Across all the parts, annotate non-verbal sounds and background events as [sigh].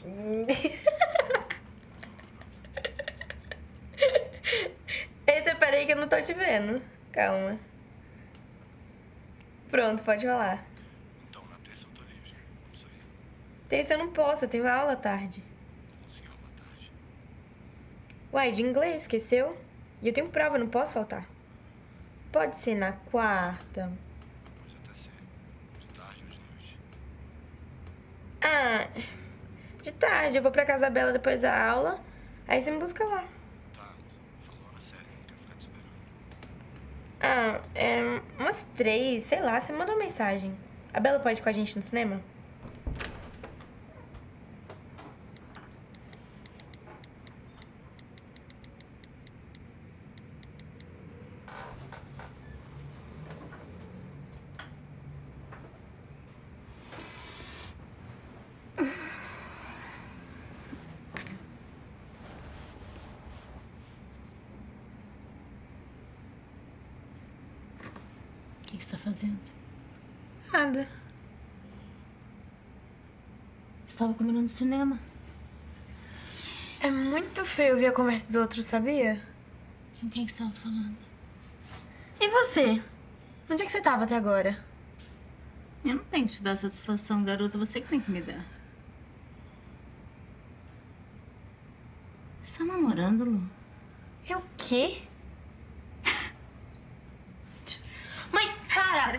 [laughs] Eita, peraí que eu não tô te vendo. Calma. Pronto, pode falar. Então na terça eu tô livre. Vamos sair. Terça eu não posso, eu tenho aula à tarde. Assim, aula à tarde. Uai, de inglês, esqueceu? E eu tenho prova, não posso faltar. Pode ser na quarta. Pode até ser. De tarde ou de noite. Ah, de tarde. Eu vou pra casa da Bela depois da aula. Aí você me busca lá. Tá. Ah, é umas três, sei lá, você manda uma mensagem. A Bela pode ir com a gente no cinema? Fazendo? Nada. Estava comendo no cinema. É muito feio ver a conversa dos outros, sabia? Com quem que você estava falando? E você? Onde é que você tava até agora? Eu não tenho que te dar satisfação, garota. Você que tem que me dar. Você tá namorando, Lu? Eu o quê? Mãe,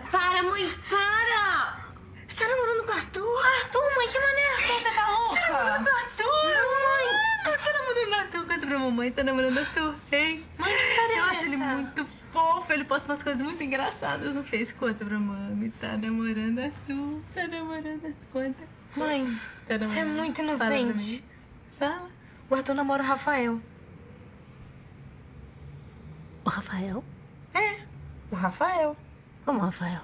para! Para, mãe! Para! Você tá namorando com o Arthur? Arthur, mãe, que maneira você tá louca? Você tá namorando com o Arthur? Mãe! Você tá namorando Arthur? Conta pra mamãe, tá namorando Arthur, hein? Mãe, que história é Eu acho essa? ele muito fofo, ele posta umas coisas muito engraçadas no Face. Conta pra mami, tá namorando Arthur, tá namorando Arthur, conta. Mãe, Tá você é muito inocente. Fala. O Arthur namora o Rafael. O Rafael? É, o Rafael. Como Rafael?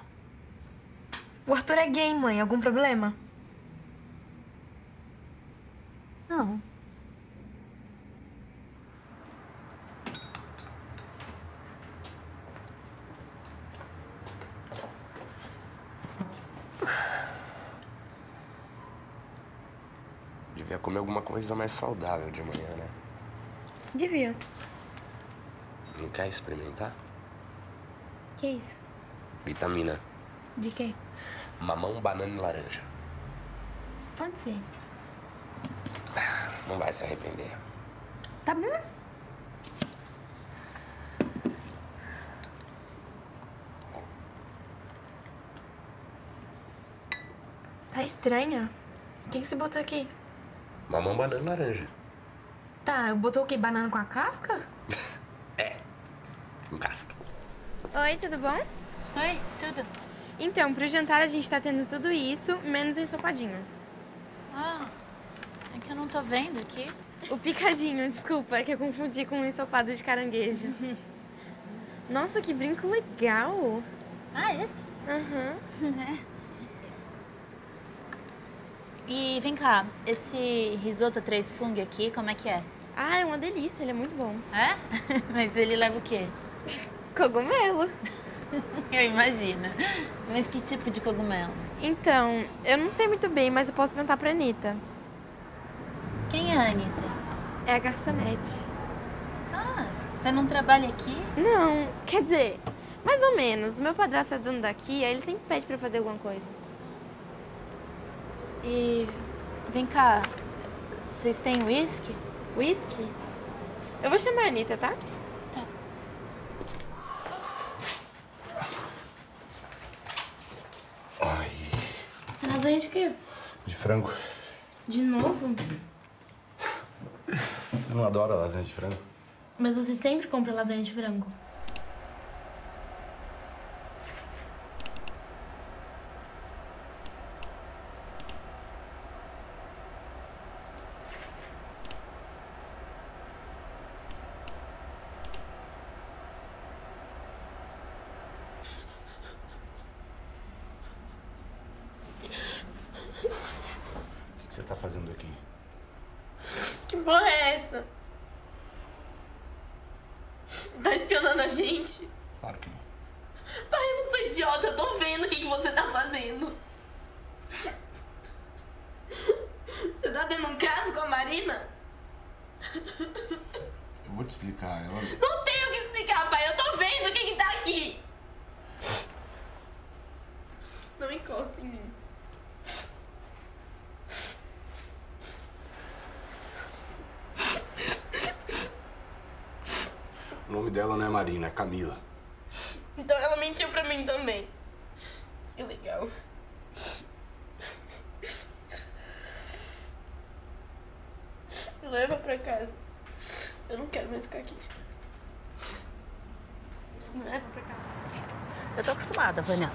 O Arthur é gay, mãe. Algum problema? Não. Devia comer alguma coisa mais saudável de manhã, né? Devia. Não quer experimentar? Que isso? Vitamina. De quê? Mamão, banana e laranja. Pode ser. Não vai se arrepender. Tá bom? Tá estranha. O que, que você botou aqui? Mamão, banana e laranja. Tá, botou o quê? Banana com a casca? [laughs] É. Com casca. Oi, tudo bom? Oi, tudo? Então, pro jantar a gente tá tendo tudo isso, menos ensopadinho. Ah, é que eu não tô vendo aqui. O picadinho, desculpa, é que eu confundi com o ensopado de caranguejo. [laughs] Nossa, que brinco legal! Ah, esse? Aham. [laughs] E vem cá, esse risoto três fung aqui, como é que é? Ah, é uma delícia, ele é muito bom. É? [laughs] Mas ele leva o quê? Cogumelo. [laughs] Eu imagino. Mas que tipo de cogumelo? Então, eu não sei muito bem, mas eu posso perguntar pra Anitta. Quem é a Anitta? É a garçonete. Ah, você não trabalha aqui? Não, quer dizer, mais ou menos. O meu padrasto é dono daqui, aí ele sempre pede pra fazer alguma coisa. E vem cá, vocês têm uísque? Whisky? Eu vou chamar a Anitta? Tá. Ai. Lasanha de quê? De frango. De novo? Você não adora lasanha de frango? Mas você sempre compra lasanha de frango. você tá fazendo aqui? Que porra é essa? Tá espionando a gente? Claro que não. Pai, eu não sou idiota, eu tô vendo o que, que você tá fazendo. Você tá tendo um caso com a Marina? Eu vou te explicar, ela. Não tenho o que explicar, pai, eu tô vendo o que, que tá aqui. Não encosta em mim. Nome dela não é Marina, é Camila. Então ela mentiu pra mim também. Que legal. Me leva pra casa. Eu não quero mais ficar aqui. Me leva pra casa. Eu tô acostumada, Vânia.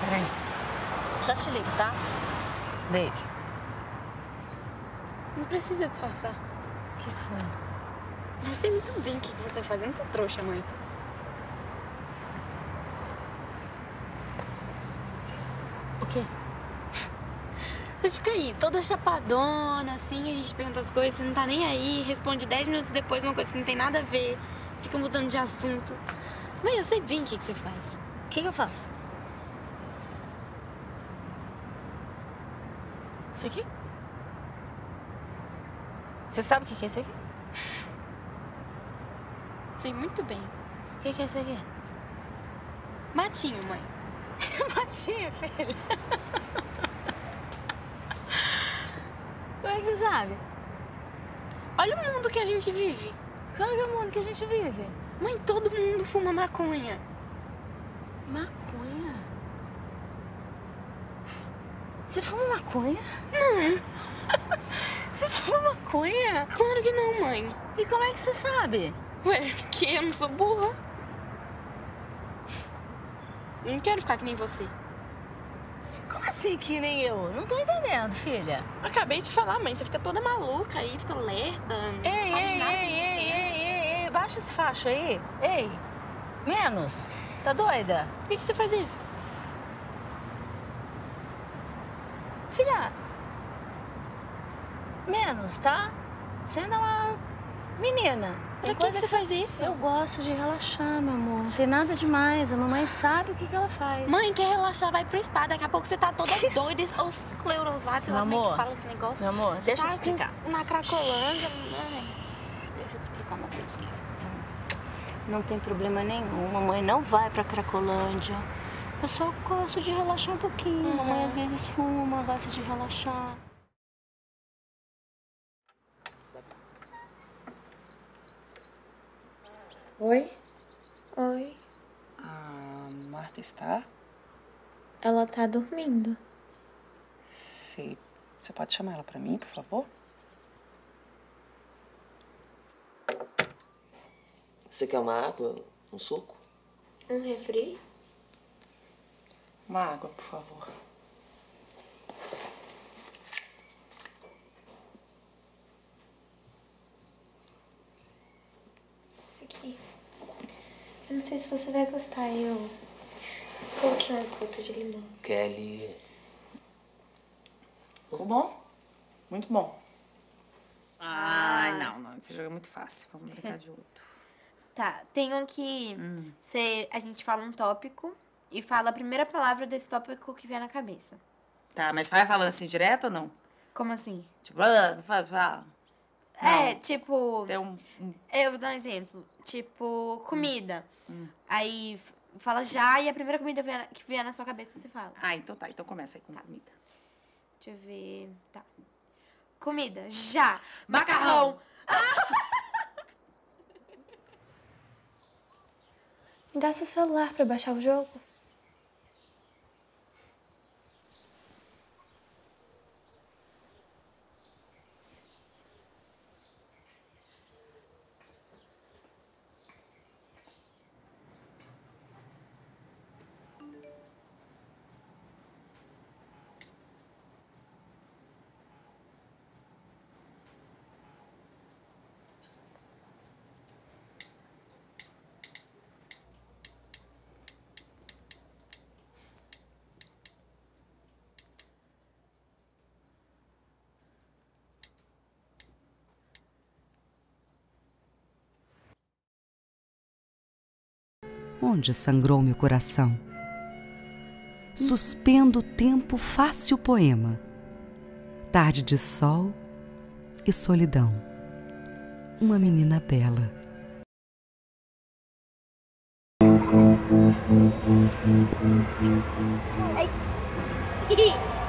Peraí. Já te ligo, tá? Beijo. Não precisa disfarçar. O que foi? Eu sei muito bem o que você faz. Eu não sou trouxa, mãe. O quê? Você fica aí, toda chapadona, assim, a gente pergunta as coisas, você não tá nem aí, responde 10 minutos depois uma coisa que não tem nada a ver, fica mudando de assunto. Mãe, eu sei bem o que, que você faz. O que, que eu faço? Isso aqui? Você sabe o que é isso aqui? Sei muito bem. O que é isso aqui? Matinho, mãe. [laughs] Matinha, filha. [laughs] Como é que você sabe? Olha o mundo que a gente vive. Qual é o mundo que a gente vive? Mãe, todo mundo fuma maconha. Maconha? Você fuma maconha? Não. Você fuma maconha? Claro que não, mãe. E como é que você sabe? Ué, que eu não sou burra. Não quero ficar que nem você. Como assim que nem eu? Não tô entendendo, filha. Acabei de falar, mãe. Você fica toda maluca aí, fica lerda. não Ei, de ei, nada ei, ei, ei, ei, ei, baixa esse facho aí. Ei, menos. Tá doida? Por que, que você faz isso? Filha, menos, tá? Ainda é uma menina. Pra que, coisa que você faz isso? Eu gosto de relaxar, meu amor. Não tem nada demais. A mamãe sabe o que, que ela faz. Mãe, quer relaxar, vai pro spa. Daqui a pouco você tá toda [laughs] doida ou esclerosada, sei lá Meu como é que amor, fala esse negócio. Meu amor, Você deixa eu tá te explicar. Na Cracolândia. Mãe, deixa eu te explicar uma coisinha. Não tem problema nenhum. Mamãe não vai pra Cracolândia. Eu só gosto de relaxar um pouquinho. Mamãe às vezes fuma, gosta de relaxar. Oi? Oi, A Marta está? ela tá dormindo. Sei. Você pode chamar ela pra mim, por favor? Você quer uma água? Um suco? Um refri? Uma água, por favor. Não sei se você vai gostar, eu coloquei umas gotas de limão. Kelly. Ficou bom? Muito bom. Ai, não, não. Esse jogo é muito fácil. Vamos brincar de outro. [laughs] Tá, tem um que Hum. cê, a gente fala um tópico e fala a primeira palavra desse tópico que vier na cabeça. Tá, mas vai falando assim direto ou não? Como assim? Tipo, ah, fala, fala. É, tipo, Tem um, eu vou dar um exemplo. Tipo, comida. Hum. Aí f- fala já e a primeira comida que vier na sua cabeça você fala. Ah, então tá. Então começa aí com comida. Deixa eu ver. Tá. Comida, já. Macarrão. Me dá seu celular pra baixar o jogo. Onde sangrou meu coração? Suspendo o tempo fácil poema. Tarde de sol e solidão. Uma menina bela. [laughs]